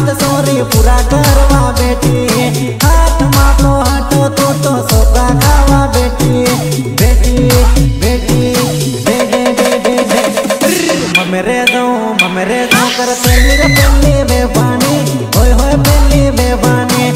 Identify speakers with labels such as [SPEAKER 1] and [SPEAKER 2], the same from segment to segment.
[SPEAKER 1] बात सोरी, पूरा करवा बेटी हाथ मारो हाथ तो तो सोगा खावा बेटी बेटी बेटी दे दे दे दे दे ममरे दो ममरे दो कर पहली पहली बेवानी होय होय पहली बेवानी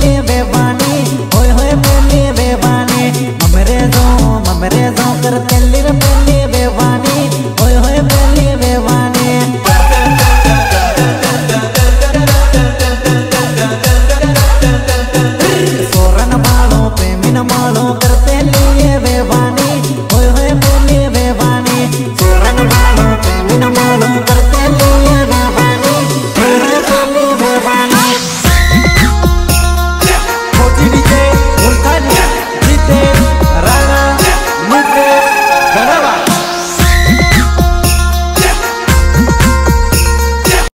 [SPEAKER 1] लेवे बानी ओए होए पे लेवे बानी ममरे दो ममरे दो कर तेलिर